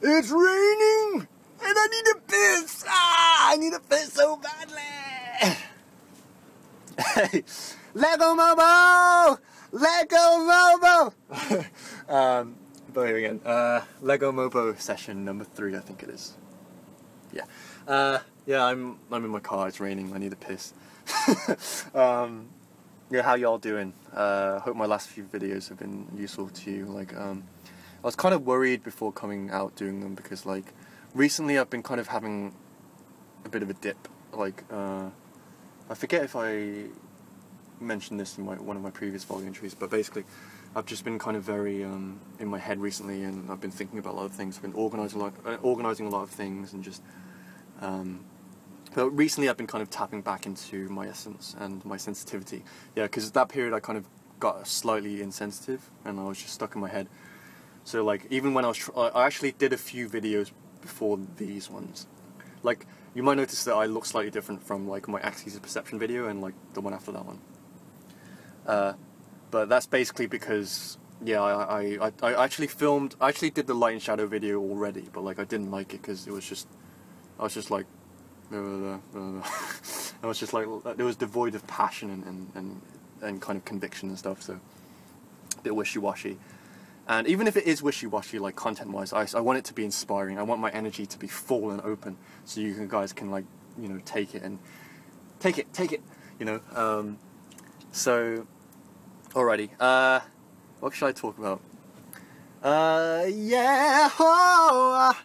It's raining! And I need a piss! Ah! I need a piss so badly! Hey! Lego Mobo! Lego Mobo! um, but here again. Uh, Lego Mobo session number three, I think it is. Yeah. Uh, yeah, I'm, I'm in my car, it's raining, I need a piss. um, yeah, how y'all doing? Uh, hope my last few videos have been useful to you. Like, um, I was kind of worried before coming out doing them because, like, recently I've been kind of having a bit of a dip. Like, uh, I forget if I mentioned this in my, one of my previous vlog entries, but basically, I've just been kind of very um, in my head recently, and I've been thinking about a lot of things. I've been organizing a lot, uh, organizing a lot of things, and just. Um, but recently, I've been kind of tapping back into my essence and my sensitivity. Yeah, because that period I kind of got slightly insensitive, and I was just stuck in my head. So like, even when I was, I actually did a few videos before these ones. Like, you might notice that I look slightly different from like my Axes of Perception video and like the one after that one. Uh, but that's basically because yeah, I, I, I, I actually filmed, I actually did the light and shadow video already, but like I didn't like it because it was just, I was just like, I was just like, it was devoid of passion and, and, and, and kind of conviction and stuff, so a bit wishy-washy. And even if it is wishy-washy, like content-wise, I, I want it to be inspiring. I want my energy to be full and open, so you guys can like, you know, take it and take it, take it, you know. Um, so, alrighty. Uh, what should I talk about? Uh, yeah, oh,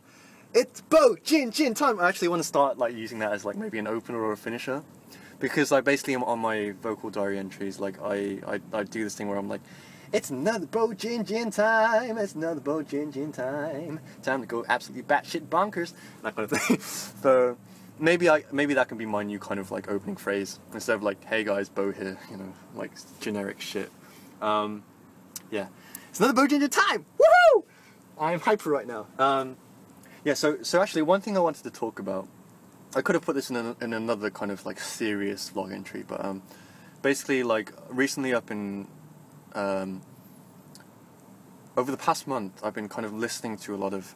it's Bowjinjin time. I actually want to start like using that as like maybe an opener or a finisher, because I basically am on my vocal diary entries. Like I, I, I do this thing where I'm like, it's another Bo Jin time. It's another Bo Jin time. Time to go absolutely batshit bonkers. That kind of thing. so maybe I maybe that can be my new kind of like opening phrase instead of like, hey guys, Bo here. You know, like generic shit. Um, yeah, it's another Bo Jin time. Woohoo! I'm hyper right now. Um, yeah, so so actually, one thing I wanted to talk about, I could have put this in, a, in another kind of like serious vlog entry, but um, basically, like recently, I've been um, over the past month, I've been kind of listening to a lot of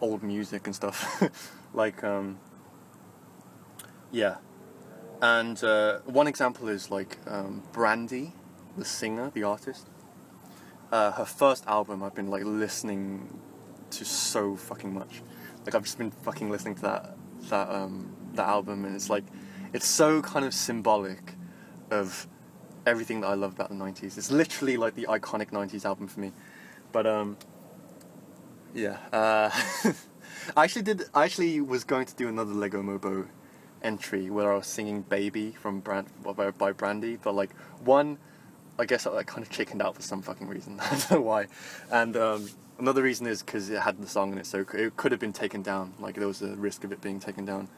old music and stuff, like um, yeah, and uh, one example is like um, Brandy, the singer, the artist. Uh, her first album, I've been like listening to so fucking much. Like I've just been fucking listening to that that um that album and it's like it's so kind of symbolic of everything that I love about the 90s. It's literally like the iconic 90s album for me. But um yeah, uh I actually did I actually was going to do another Lego Mobo entry where I was singing Baby from Brand by, Brandy, but like one I guess I kind of chickened out for some fucking reason. I don't know why. And um Another reason is because it had the song in it, so it could have been taken down. Like there was a risk of it being taken down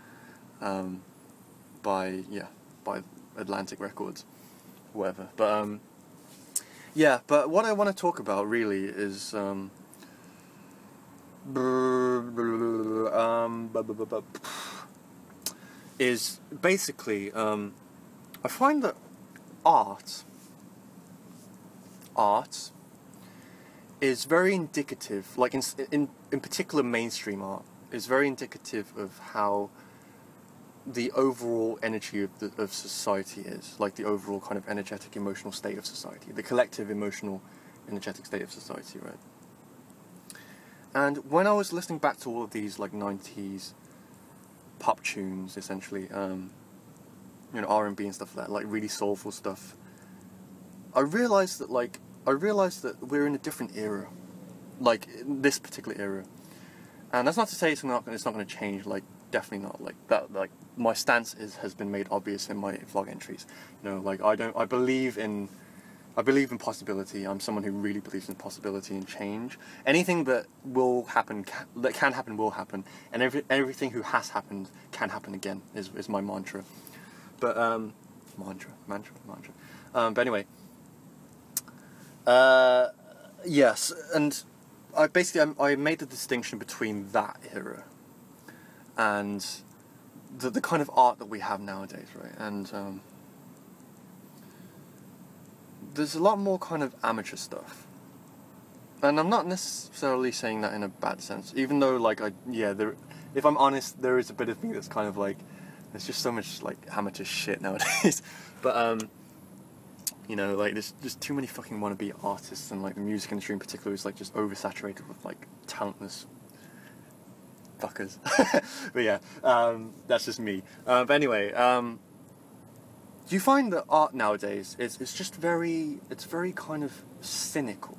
um, by yeah by Atlantic Records, whatever. But um, yeah, but what I want to talk about really is um, um, is basically um, I find that art art is very indicative, like in, in, in particular mainstream art, is very indicative of how the overall energy of, the, of society is, like the overall kind of energetic emotional state of society, the collective emotional energetic state of society, right? And when I was listening back to all of these like 90s pop tunes, essentially, um, you know, R&B and stuff like that, like really soulful stuff, I realized that like I realised that we're in a different era, like this particular era, and that's not to say it's not it's not going to change. Like definitely not. Like that. Like my stance is has been made obvious in my vlog entries. You know, like I don't. I believe in. I believe in possibility. I'm someone who really believes in possibility and change. Anything that will happen, can, that can happen, will happen, and every, everything who has happened can happen again. Is is my mantra. But um, mantra, mantra, mantra. Um, but anyway, uh, yes, and I basically I, I made the distinction between that era and the the kind of art that we have nowadays, right? And um, there's a lot more kind of amateur stuff. and I'm not necessarily saying that in a bad sense. Even though, like, I yeah, there. If I'm honest, there is a bit of me that's kind of like, there's just so much like amateur shit nowadays. but um, you know, like there's just too many fucking wannabe artists, and like the music industry in particular is like just oversaturated with like talentless fuckers. but yeah, um, that's just me. Uh, but anyway, um, do you find that art nowadays is it's just very it's very kind of cynical?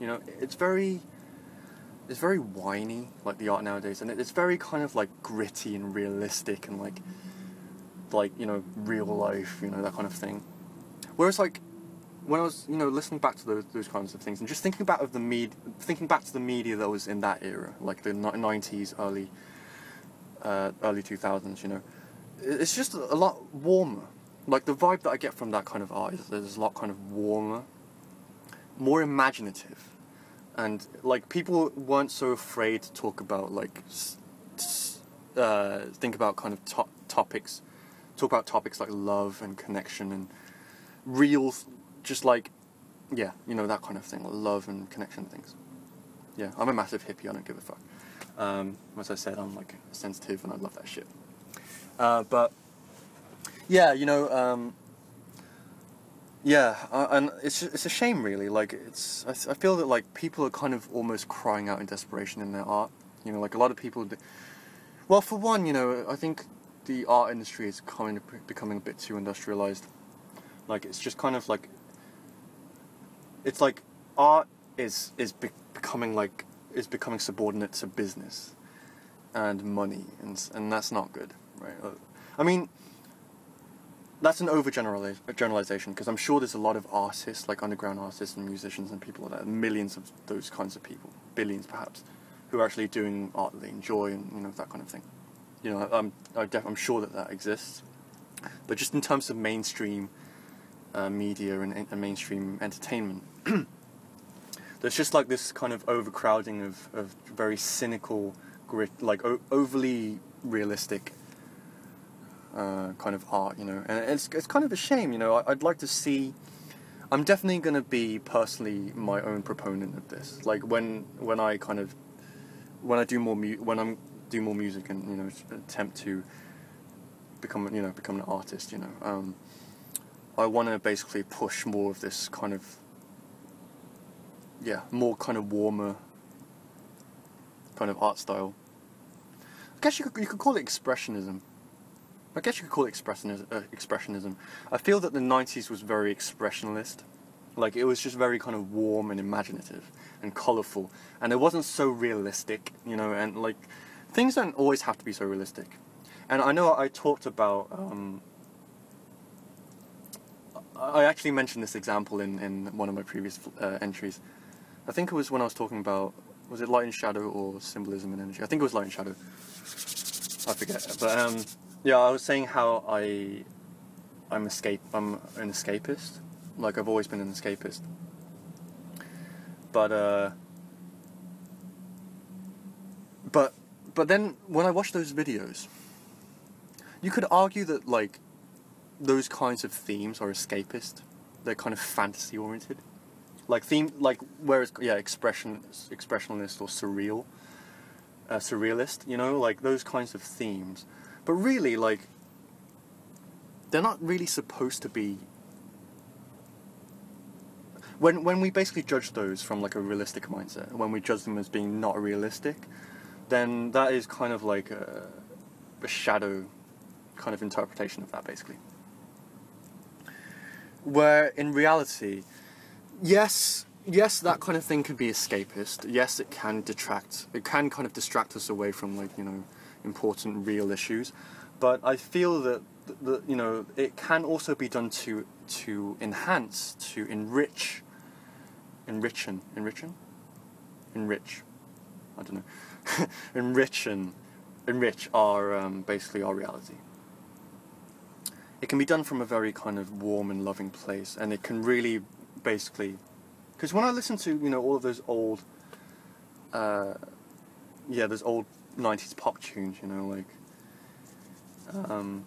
You know, it's very it's very whiny like the art nowadays, and it's very kind of like gritty and realistic and like like you know real life, you know that kind of thing. Whereas like when I was you know listening back to those those kinds of things and just thinking about of the med thinking back to the media that was in that era, like the nineties, early uh, early two thousands, you know, it's just a lot warmer. Like the vibe that I get from that kind of art is, is a lot kind of warmer, more imaginative and like people weren't so afraid to talk about like uh, think about kind of to- topics talk about topics like love and connection and real just like yeah you know that kind of thing love and connection things yeah i'm a massive hippie i don't give a fuck um, as i said i'm like sensitive and i love that shit uh, but yeah you know um, yeah, uh, and it's it's a shame, really. Like it's, I, I, feel that like people are kind of almost crying out in desperation in their art. You know, like a lot of people. well, for one, you know, I think the art industry is kind of becoming a bit too industrialized. Like it's just kind of like. It's like art is is be- becoming like is becoming subordinate to business, and money, and and that's not good, right? Uh, I mean that's an overgeneralization because I'm sure there's a lot of artists, like underground artists and musicians and people like that, millions of those kinds of people, billions perhaps, who are actually doing art that they enjoy and you know that kind of thing. You know, I'm I am sure that that exists, but just in terms of mainstream uh, media and, and, mainstream entertainment, there's just like this kind of overcrowding of, of very cynical, grit, like o- overly realistic uh, kind of art, you know, and it's it's kind of a shame, you know. I, would like to see. I'm definitely going to be personally my own proponent of this. Like when when I kind of when I do more mu- when I'm do more music and you know attempt to become you know become an artist, you know. Um, I want to basically push more of this kind of yeah, more kind of warmer kind of art style. I guess you could you could call it expressionism. I guess you could call it expressionism, uh, expressionism. I feel that the 90s was very expressionist. Like, it was just very kind of warm and imaginative and colourful. And it wasn't so realistic, you know, and like, things don't always have to be so realistic. And I know I talked about, um, I actually mentioned this example in, in one of my previous uh, entries. I think it was when I was talking about, was it light and shadow or symbolism and energy? I think it was light and shadow. I forget. But, um, yeah, I was saying how I, I'm escape. I'm an escapist. Like I've always been an escapist. But uh. But but then when I watch those videos, you could argue that like those kinds of themes are escapist. They're kind of fantasy oriented. Like theme, like whereas yeah, expression, expressionist or surreal, uh, surrealist. You know, like those kinds of themes but really, like, they're not really supposed to be. When when we basically judge those from like a realistic mindset, when we judge them as being not realistic, then that is kind of like a, a shadow kind of interpretation of that, basically. Where in reality, yes, yes, that kind of thing can be escapist. Yes, it can detract. It can kind of distract us away from like you know important real issues. But I feel that, that you know it can also be done to to enhance, to enrich, enrichen, enrichen, enrich. I don't know, enrich and enrich our um, basically our reality. It can be done from a very kind of warm and loving place, and it can really basically, because when I listen to you know all of those old, uh, yeah, those old 90s pop tunes, you know, like um,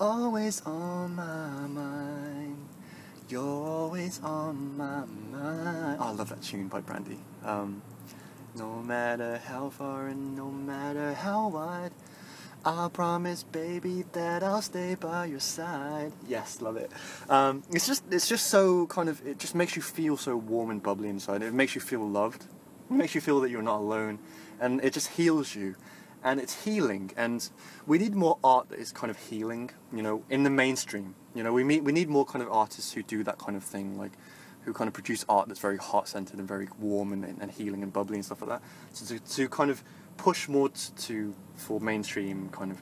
always on my mind. You're always on my mind. Oh, I love that tune by Brandy. Um, no matter how far and no matter how wide, I promise, baby, that I'll stay by your side. Yes, love it. Um, it's just, it's just so kind of, it just makes you feel so warm and bubbly inside. It makes you feel loved. It makes you feel that you're not alone, and it just heals you. And it's healing, and we need more art that is kind of healing. You know, in the mainstream. You know, we meet, we need more kind of artists who do that kind of thing, like who kind of produce art that's very heart centered and very warm and, and healing and bubbly and stuff like that. So to, to kind of push more to, for mainstream kind of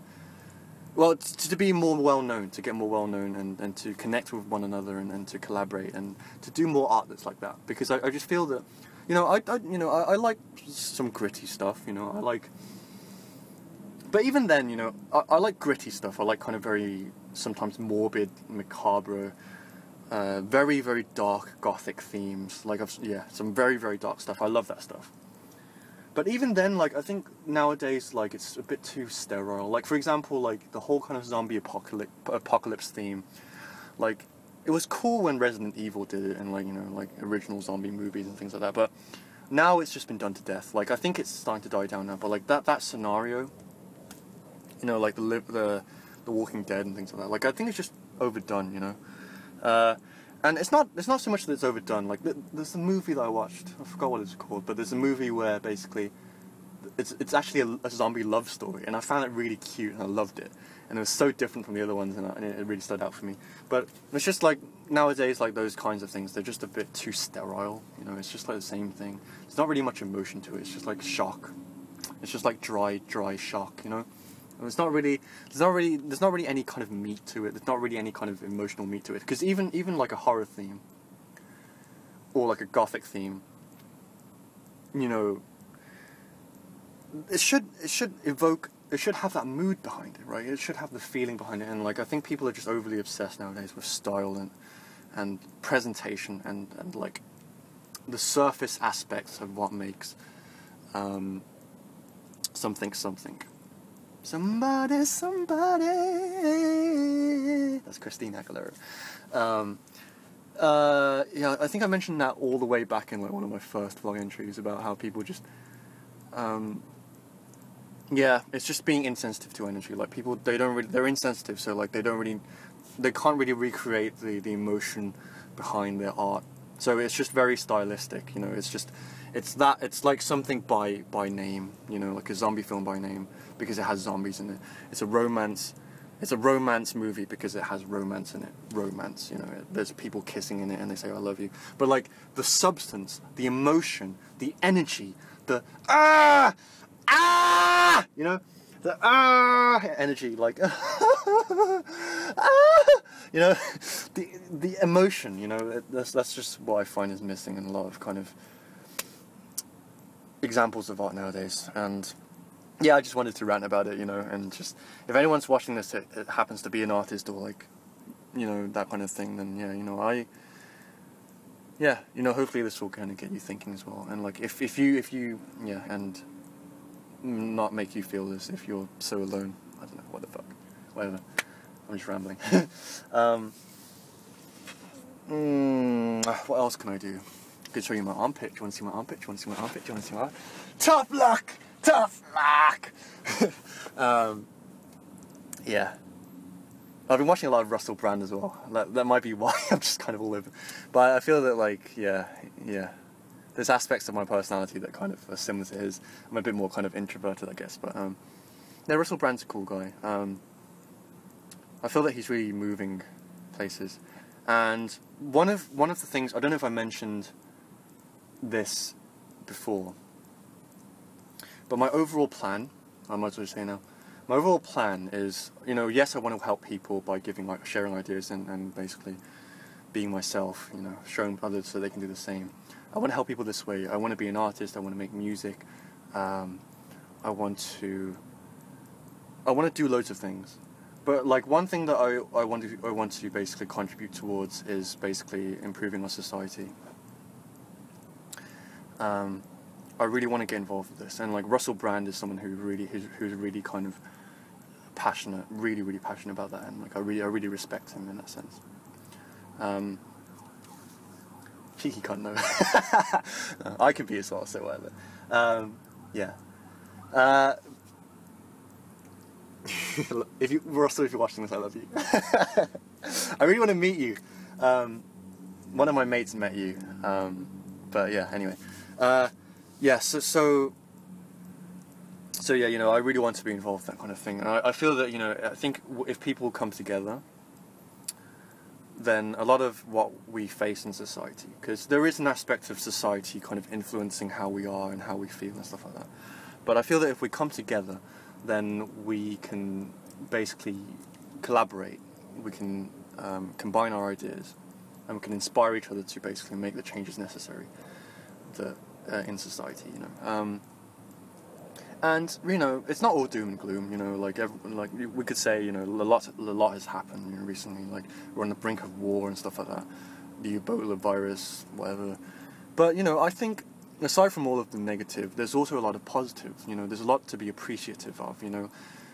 well to, to be more well known to get more well known and, and to connect with one another and, and to collaborate and to do more art that's like that. Because I, I just feel that you know I, I you know I, I like some gritty stuff you know I like but even then you know I, I like gritty stuff. I like kind of very sometimes morbid macabre uh, very very dark gothic themes. Like I've, yeah some very very dark stuff. I love that stuff but even then, like I think nowadays, like it's a bit too sterile. Like for example, like the whole kind of zombie apocalypse apocalypse theme, like it was cool when Resident Evil did it and like you know like original zombie movies and things like that. But now it's just been done to death. Like I think it's starting to die down now. But like that that scenario, you know, like the the the Walking Dead and things like that. Like I think it's just overdone. You know. Uh, and it's not it's not so much that it's overdone. Like there's a movie that I watched. I forgot what it's called, but there's a movie where basically it's it's actually a, a, zombie love story, and I found it really cute and I loved it. And it was so different from the other ones, and, I, and it really stood out for me. But it's just like nowadays, like those kinds of things, they're just a bit too sterile. You know, it's just like the same thing. There's not really much emotion to it. It's just like shock. It's just like dry, dry shock. You know. There's not really, there's not really, there's not really any kind of meat to it. There's not really any kind of emotional meat to it. Because even, even like a horror theme, or like a gothic theme, you know, it should, it should evoke, it should have that mood behind it, right? It should have the feeling behind it. And like, I think people are just overly obsessed nowadays with style and, and presentation and, and like the surface aspects of what makes um, something something. Somebody, somebody. That's Christina Aguilera. Um, uh, yeah, I think I mentioned that all the way back in like one of my first vlog entries about how people just, um, yeah, it's just being insensitive to energy. Like people, they don't really, they're insensitive, so like they don't really, they can't really recreate the the emotion behind their art. So it's just very stylistic, you know. It's just, it's that, it's like something by by name, you know, like a zombie film by name because it has zombies in it. It's a romance. It's a romance movie because it has romance in it. Romance, you know, there's people kissing in it and they say I love you. But like the substance, the emotion, the energy, the ah ah, you know, the ah energy, like ah, you know, the the emotion, you know, that's that's just what I find is missing in a lot of kind of examples of art nowadays and yeah, I just wanted to rant about it, you know, and just if anyone's watching this, it, it, happens to be an artist or like, you know, that kind of thing, then yeah, you know, I, yeah, you know, hopefully this will kind of get you thinking as well, and like if if you if you yeah, and not make you feel as if you're so alone. I don't know what the fuck, whatever. I'm just rambling. um, mm, what else can I do? Could show you my armpit. Do you want to see my armpit? Do you want to see my armpit? Do you want to see my armpit? Tough luck tough luck. um, yeah. I've been watching a lot of Russell Brand as well. That, that might be why I'm just kind of all over. But I feel that like, yeah, yeah. There's aspects of my personality that kind of are similar to his. I'm a bit more kind of introverted, I guess. But um, yeah, Russell Brand's a cool guy. Um, I feel that he's really moving places. And one of one of the things I don't know if I mentioned this before, but my overall plan, I might as well say now, my overall plan is, you know, yes, I want to help people by giving, like, sharing ideas and, and basically being myself, you know, showing others so they can do the same. I want to help people this way. I want to be an artist. I want to make music. Um, I want to. I want to do loads of things, but like one thing that I, I want to I want to basically contribute towards is basically improving our society. Um, I really want to get involved with this. And like Russell Brand is someone who really who's, who's really kind of passionate, really really passionate about that, and like I really I really respect him in that sense. Um, cheeky cunt no. no. I can be as well, so whatever. Um, yeah. Uh, if you Russell, if you're watching this, I love you. I really want to meet you. Um, one of my mates met you, um, but yeah. Anyway, uh, yeah. So, so so yeah, you know, I really want to be involved that kind of thing. And I, I feel that you know, I think if people come together, then a lot of what we face in society, because there is an aspect of society kind of influencing how we are and how we feel and stuff like that. But I feel that if we come together, then we can basically collaborate. We can um, combine our ideas, and we can inspire each other to basically make the changes necessary that, uh, in society. You know. Um, and you know, it's not all doom and gloom. You know, like every, like we could say, you know, a lot a lot has happened you know, recently. Like we're on the brink of war and stuff like that, the Ebola virus, whatever. But you know, I think aside from all of the negative, there's also a lot of positive. You know, there's a lot to be appreciative of. You know,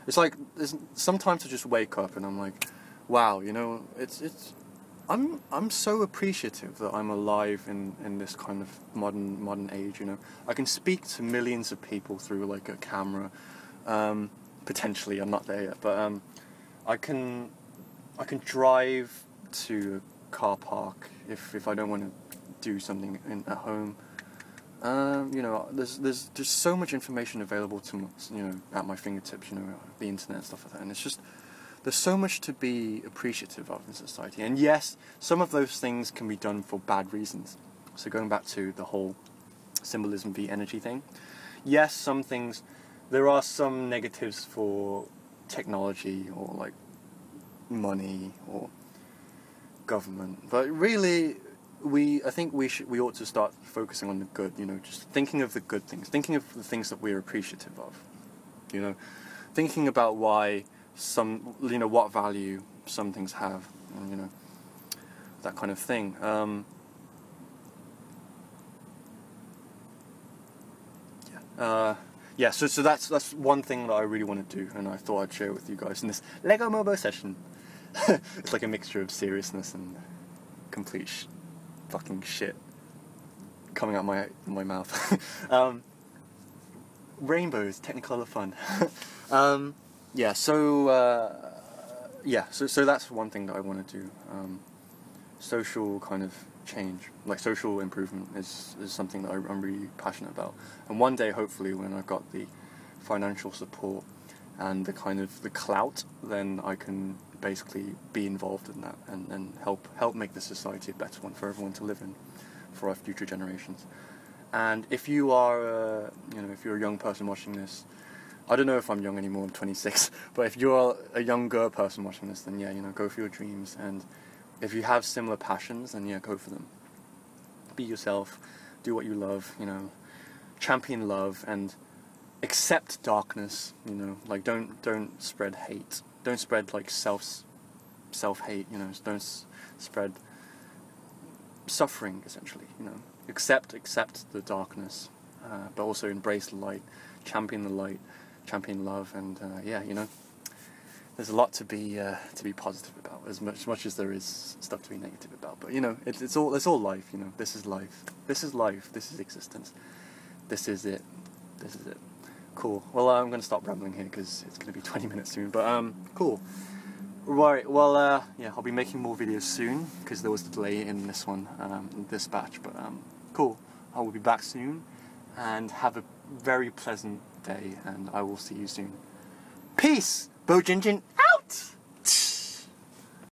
it's like there's sometimes I just wake up and I'm like, wow, you know, it's it's I'm I'm so appreciative that I'm alive in, in this kind of modern modern age. You know, I can speak to millions of people through like a camera. Um, potentially, I'm not there yet, but um, I can I can drive to a car park if if I don't want to do something in, at home. Um, you know, there's there's just so much information available to you know at my fingertips. You know, the internet and stuff like that, and it's just there's so much to be appreciative of in society. And yes, some of those things can be done for bad reasons. So going back to the whole symbolism v energy thing, yes, some things, there are some negatives for technology or like money or government, but really, we I think we should we ought to start focusing on the good. You know, just thinking of the good things, thinking of the things that we're appreciative of. You know, thinking about why some you know what value some things have, and, you know that kind of thing. Um, yeah, uh, yeah. So so that's that's one thing that I really want to do, and I thought I'd share with you guys in this Lego Mobo session. it's like a mixture of seriousness and complete sh- fucking shit coming out my my mouth. um, rainbows, Technicolor fun. um, yeah, so uh, yeah, so so that's one thing that I want to do. Um, social kind of change, like social improvement, is is something that I, I'm really passionate about. And one day, hopefully, when I've got the financial support and the kind of the clout, then I can basically be involved in that and, and help help make the society a better one for everyone to live in, for our future generations. And if you are, uh, you know, if you're a young person watching this, I don't know if I'm young anymore, I'm 26, but if you're a younger person watching this, then yeah, you know, go for your dreams. And if you have similar passions, then yeah, go for them. Be yourself, do what you love, you know, champion love and accept darkness, you know, like don't don't spread hate. Don't spread like self self hate, you know, don't spread suffering essentially, you know. Accept accept the darkness, uh, but also embrace the light, champion the light champion love, and uh, yeah, you know, there's a lot to be uh, to be positive about, as much as much as there is stuff to be negative about. But you know, it, it's all it's all life. You know, this is life. This is life. This is existence. This is it. This is it. Cool. Well, I'm going to stop rambling here because it's going to be 20 minutes soon. But um, cool. Right. Well, uh, yeah, I'll be making more videos soon because there was a delay in this one, um, this batch. But um, cool. I will be back soon, and have a very pleasant day, and I will see you soon. Peace, Bowjinjin. Jin Jin.